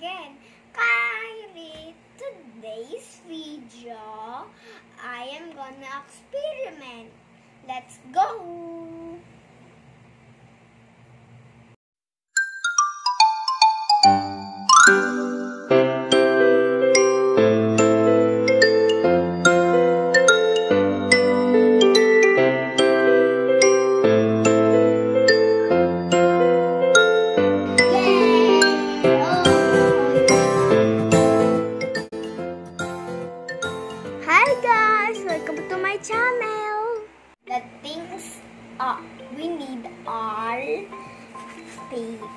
again, Kyrie. Today's video, I am gonna experiment. Let's go!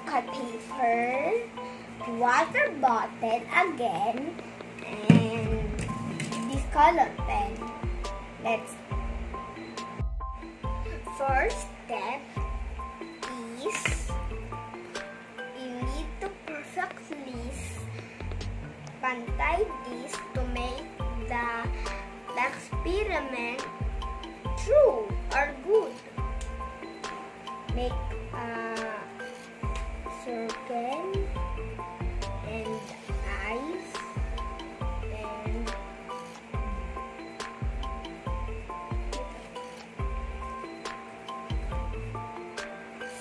Cut paper, water bottle again, and this color pen. Let's. First step is you need to perfectly pantay this to make the, the experiment true or good. Make a circle and eyes and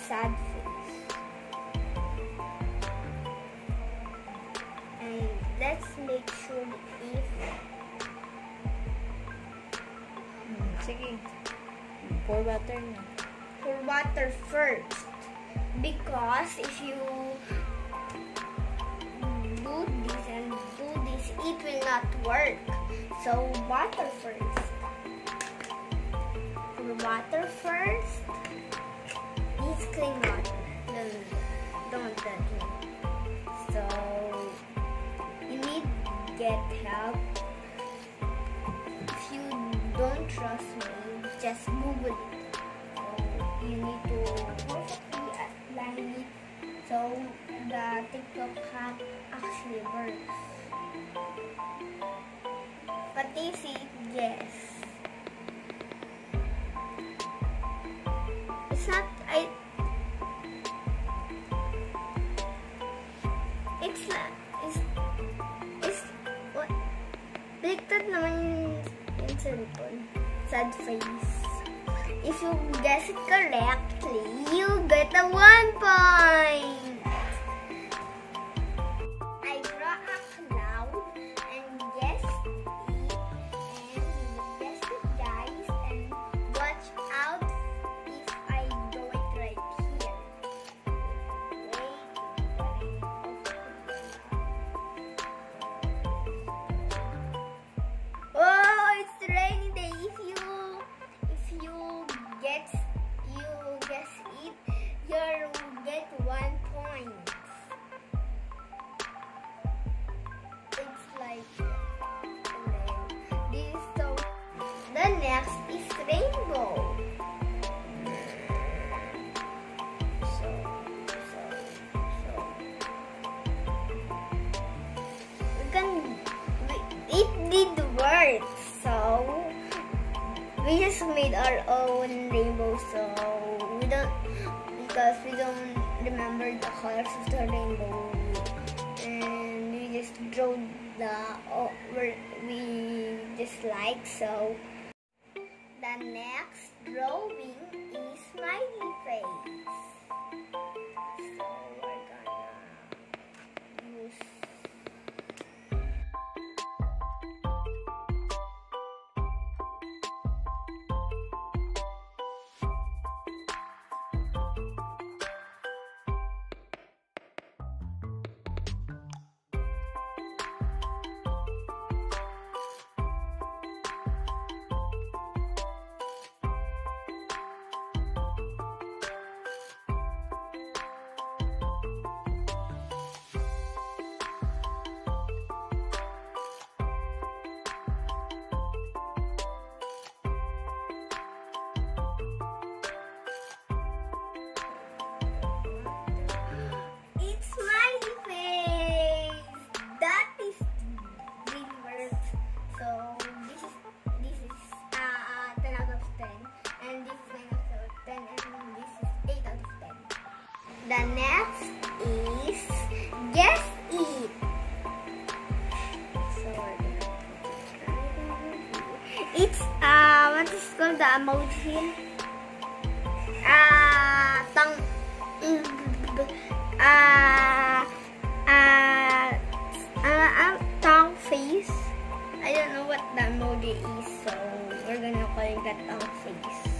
sad face. And let's make sure if hmm, Sige. Pour butter na. pour water first because if you do this and do this it will not work. So water first. Water first this clean water no. don't touch me. So you need get help. If you don't trust me just google it. So you need to the TikTok hack actually works. But is it? Yes. It's not, I, it's not, it's, it's, what? Baliktad naman yung, yung cellphone. Sad face. If you guess it correctly, you get a one point. We can we, it did work so we just made our own rainbow so we don't because we don't remember the colors of the rainbow. And we just drew the oh, we're- just like so next drawing is smiley face The next is guess it. It's uh what is called the emoji? Uh tongue uh, uh uh, uh tongue face. I don't know what the emoji is, so we're gonna call it that tongue face.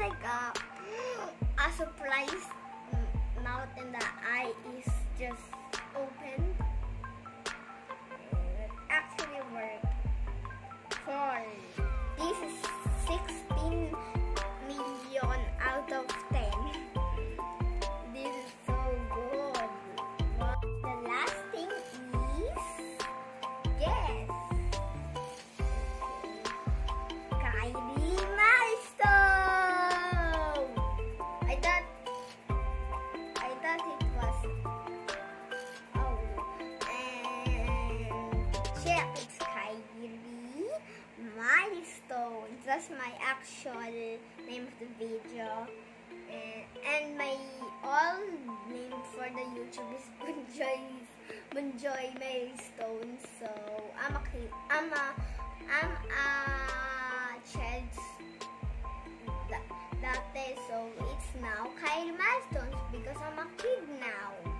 Like a a surprise mouth and the eye is just open. It actually worked. For this is 16 That's my actual name of the video. And, and my all name for the YouTube is Bunjoy Bunjoy Milestone. So I'm a. I'm a I'm a child that, that day. So it's now Kyrie Milestones because I'm a kid now.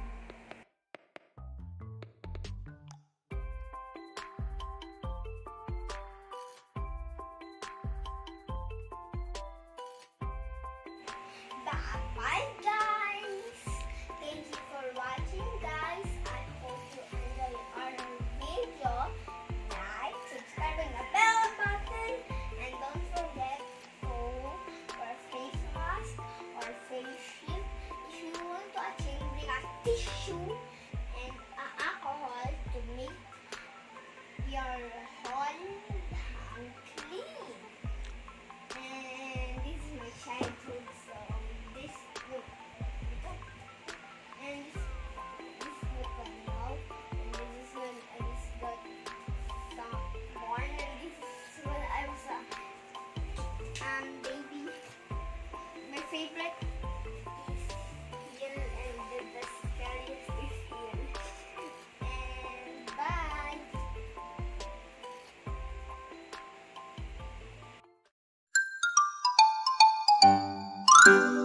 Favorite Hill and the, is Hill. And bye. Thank